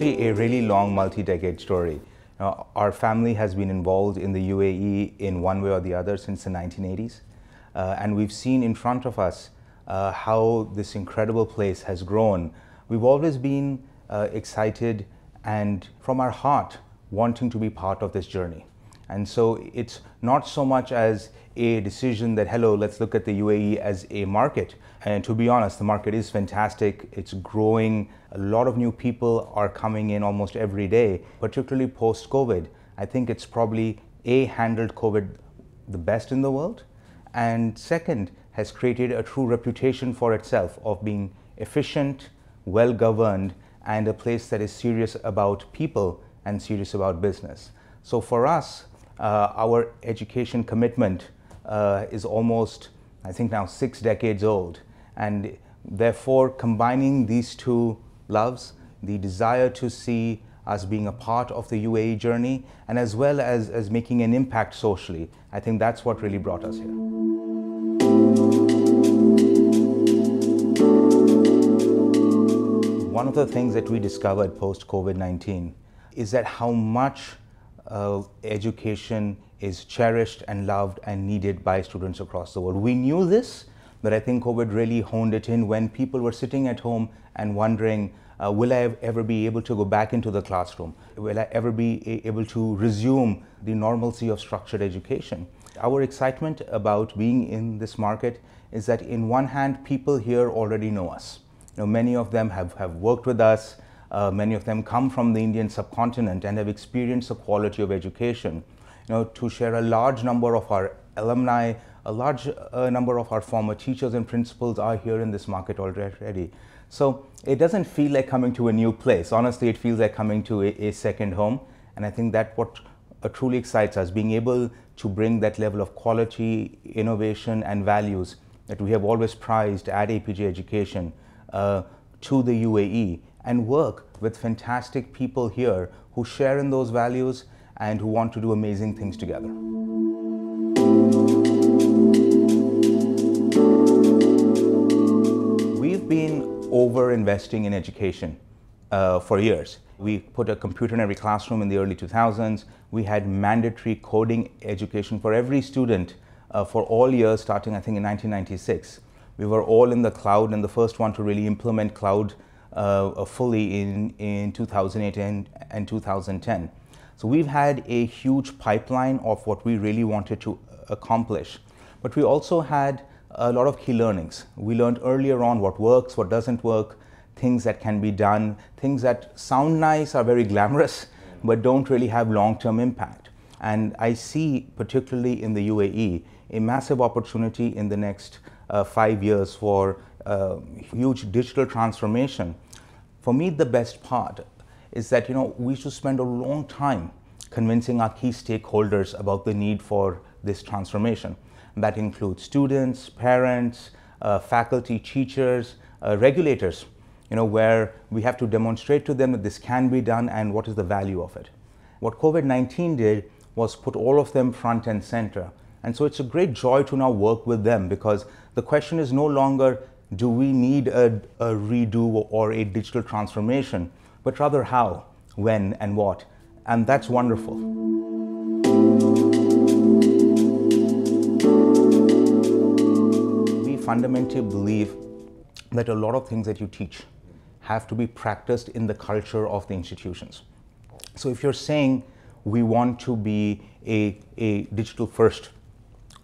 actually a really long multi-decade story. Uh, our family has been involved in the UAE in one way or the other since the 1980s. Uh, and we've seen in front of us uh, how this incredible place has grown. We've always been uh, excited and from our heart wanting to be part of this journey. And so it's not so much as a decision that, hello, let's look at the UAE as a market. And to be honest, the market is fantastic. It's growing. A lot of new people are coming in almost every day, particularly post COVID. I think it's probably A, handled COVID the best in the world, and second, has created a true reputation for itself of being efficient, well governed, and a place that is serious about people and serious about business. So for us, our education commitment uh, is almost, I think now six decades old. And therefore, combining these two loves, the desire to see us being a part of the UAE journey, and as well as, as making an impact socially, I think that's what really brought us here. One of the things that we discovered post COVID 19 is that how much uh, education is cherished and loved and needed by students across the world. We knew this, but I think COVID really honed it in when people were sitting at home and wondering, uh, will I ever be able to go back into the classroom? Will I ever be able to resume the normalcy of structured education? Our excitement about being in this market is that in one hand, people here already know us. You know, many of them have, have worked with us, uh, many of them come from the Indian subcontinent and have experienced the quality of education. You know, to share a large number of our alumni, a large uh, number of our former teachers and principals are here in this market already. So it doesn't feel like coming to a new place. Honestly, it feels like coming to a, a second home. And I think that what uh, truly excites us, being able to bring that level of quality, innovation, and values that we have always prized at Apeejay Education uh, to the UAE and work with fantastic people here who share in those values and who want to do amazing things together. We've been over investing in education uh, for years. We put a computer in every classroom in the early 2000s. We had mandatory coding education for every student uh, for all years starting I think in 1996. We were all in the cloud and the first one to really implement cloud uh, fully in, in 2008 and, and 2010. So we've had a huge pipeline of what we really wanted to accomplish. But we also had a lot of key learnings. We learned earlier on what works, what doesn't work, things that can be done, things that sound nice, are very glamorous, but don't really have long-term impact. And I see, particularly in the UAE, a massive opportunity in the next uh, five years for uh, huge digital transformation. For me, the best part is that you know we should spend a long time convincing our key stakeholders about the need for this transformation. That includes students, parents, uh, faculty, teachers, uh, regulators, you know, where we have to demonstrate to them that this can be done and what is the value of it. What COVID-19 did was put all of them front and center. And so it's a great joy to now work with them because the question is no longer do we need a, a redo or a digital transformation, but rather how, when, and what. And that's wonderful. We fundamentally believe that a lot of things that you teach have to be practiced in the culture of the institutions. So if you're saying we want to be a, a digital first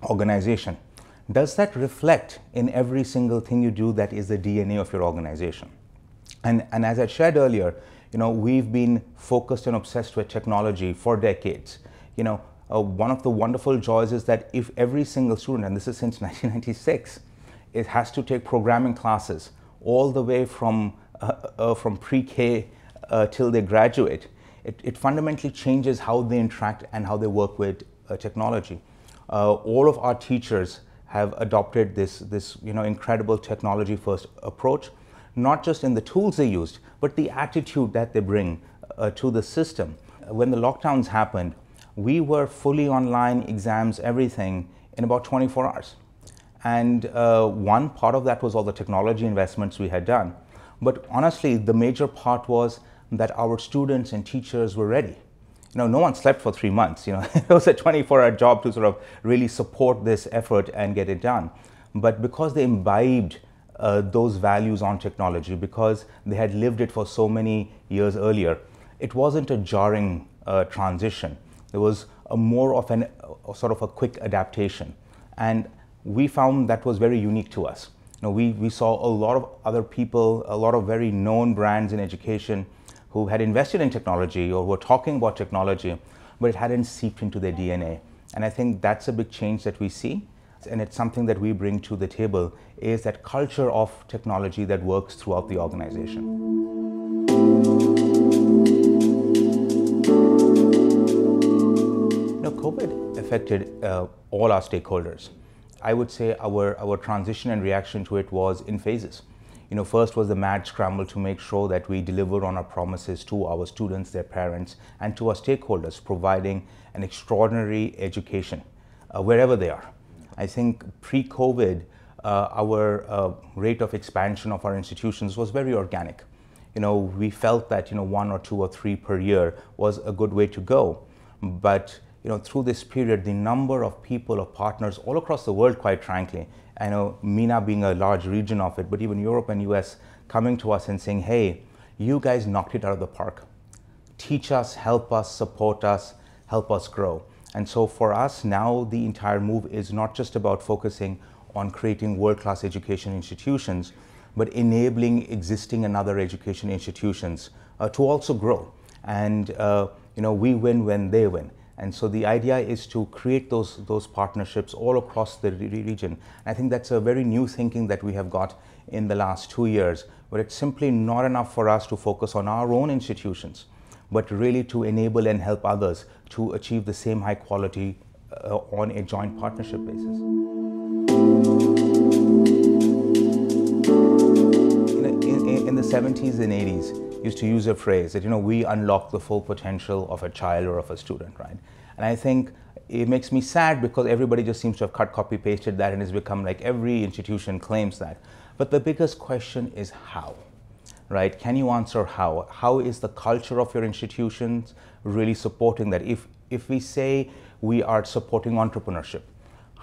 organization, does that reflect in every single thing you do that is the DNA of your organization? And, and as I shared earlier, you know, we've been focused and obsessed with technology for decades. You know, uh, one of the wonderful joys is that if every single student, and this is since 1996, it has to take programming classes all the way from, uh, uh, from pre-K uh, till they graduate, it, it, fundamentally changes how they interact and how they work with uh, technology. Uh, all of our teachers have adopted this, this you know, incredible technology first approach, not just in the tools they used, but the attitude that they bring uh, to the system. When the lockdowns happened, we were fully online, exams, everything in about 24 hours. And uh, one part of that was all the technology investments we had done. But honestly, the major part was that our students and teachers were ready. You know, no one slept for three months. You know, it was a 24-hour job to sort of really support this effort and get it done. But because they imbibed uh, those values on technology, because they had lived it for so many years earlier, it wasn't a jarring uh, transition. It was a more of an a sort of a quick adaptation, and we found that was very unique to us. You know, we, we saw a lot of other people, a lot of very known brands in education who had invested in technology or were talking about technology, but it hadn't seeped into their DNA. And I think that's a big change that we see. And it's something that we bring to the table is that culture of technology that works throughout the organization. Now, COVID affected uh, all our stakeholders. I would say our, our transition and reaction to it was in phases. You know, first was the mad scramble to make sure that we deliver on our promises to our students, their parents, and to our stakeholders, providing an extraordinary education uh, wherever they are. I think pre-COVID, uh, our uh, rate of expansion of our institutions was very organic. You know, we felt that you know one or two or three per year was a good way to go, but you know, through this period, the number of people, of partners all across the world, quite frankly, I know MENA being a large region of it, but even Europe and US coming to us and saying, hey, you guys knocked it out of the park. Teach us, help us, support us, help us grow. And so for us now, the entire move is not just about focusing on creating world-class education institutions, but enabling existing and other education institutions uh, to also grow. And uh, you know, we win when they win. And so the idea is to create those, those partnerships all across the re region. And I think that's a very new thinking that we have got in the last two years, where it's simply not enough for us to focus on our own institutions, but really to enable and help others to achieve the same high quality uh, on a joint partnership basis. In, in, in the 70s and 80s, used to use a phrase that, you know, we unlock the full potential of a child or of a student, right? And I think it makes me sad because everybody just seems to have cut, copy, pasted that and it's become like every institution claims that. But the biggest question is how, right? Can you answer how? How is the culture of your institutions really supporting that? If, if we say we are supporting entrepreneurship,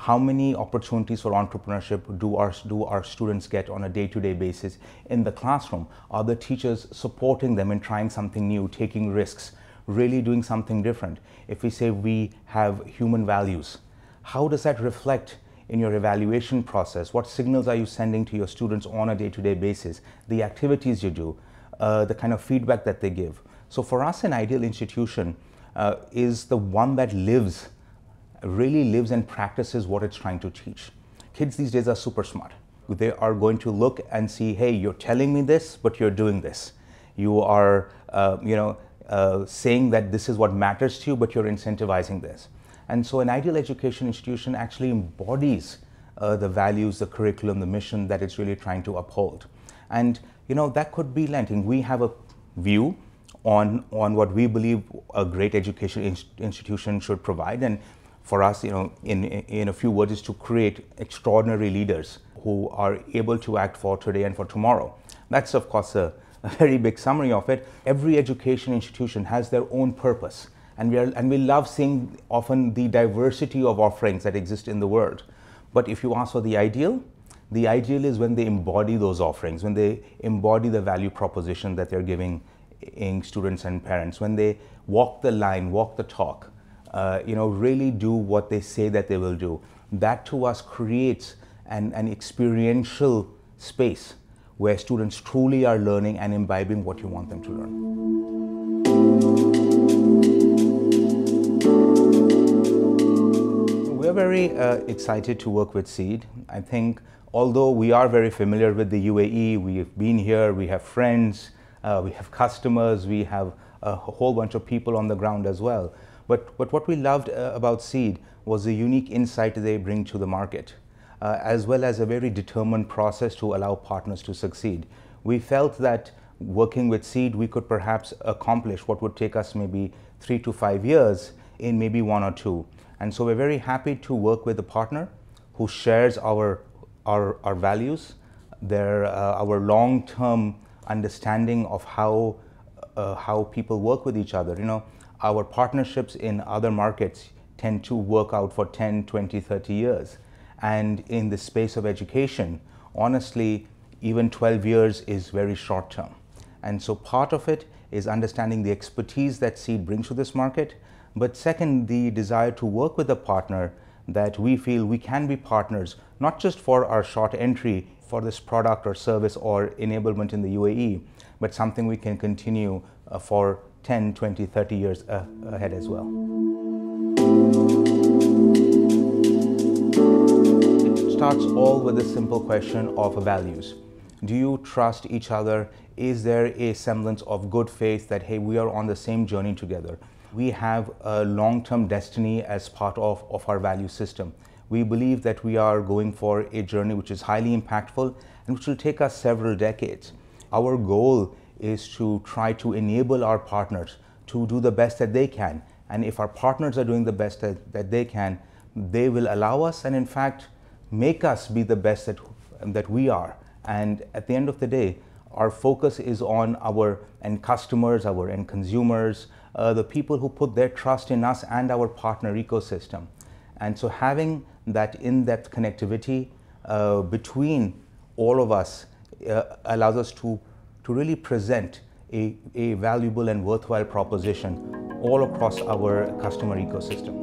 how many opportunities for entrepreneurship do our, do our students get on a day-to-day basis in the classroom? Are the teachers supporting them in trying something new, taking risks, really doing something different? If we say we have human values, how does that reflect in your evaluation process? What signals are you sending to your students on a day-to-day basis? The activities you do, uh, the kind of feedback that they give. So for us, an ideal institution uh, is the one that lives really lives and practices what it's trying to teach. Kids these days are super smart. They are going to look and see, hey, you're telling me this, but you're doing this. You are, uh, you know, uh, saying that this is what matters to you, but you're incentivizing this. And so an ideal education institution actually embodies uh, the values, the curriculum, the mission that it's really trying to uphold. And, you know, that could be lending. We have a view on, on what we believe a great education in institution should provide. And for us, you know, in, in a few words, is to create extraordinary leaders who are able to act for today and for tomorrow. That's, of course, a, a very big summary of it. Every education institution has their own purpose. And we, are, and we love seeing often the diversity of offerings that exist in the world. But if you ask for the ideal, the ideal is when they embody those offerings, when they embody the value proposition that they're giving in students and parents, when they walk the line, walk the talk, uh, you know, really do what they say that they will do. That to us creates an, an experiential space where students truly are learning and imbibing what you want them to learn. We're very uh, excited to work with SEED. I think although we are very familiar with the UAE, we've been here, we have friends, uh, we have customers, we have a whole bunch of people on the ground as well. But, but what we loved uh, about Seed was the unique insight they bring to the market, uh, as well as a very determined process to allow partners to succeed. We felt that working with Seed, we could perhaps accomplish what would take us maybe three to five years in maybe one or two. And so we're very happy to work with a partner who shares our, our, our values, their, uh, our long-term understanding of how uh, how people work with each other. You know, our partnerships in other markets tend to work out for 10, 20, 30 years. And in the space of education, honestly, even 12 years is very short term. And so part of it is understanding the expertise that Seed brings to this market. But second, the desire to work with a partner that we feel we can be partners, not just for our short entry for this product or service or enablement in the UAE, but something we can continue uh, for 10, 20, 30 years ahead as well. It starts all with the simple question of values. Do you trust each other? Is there a semblance of good faith that, hey, we are on the same journey together? We have a long term destiny as part of, of our value system. We believe that we are going for a journey which is highly impactful and which will take us several decades. Our goal is to try to enable our partners to do the best that they can. And if our partners are doing the best that, that they can, they will allow us and, in fact, make us be the best that, that we are. And at the end of the day, our focus is on our end customers, our end consumers, uh, the people who put their trust in us and our partner ecosystem. And so having that in-depth connectivity uh, between all of us uh, allows us to, to really present a, a valuable and worthwhile proposition all across our customer ecosystem.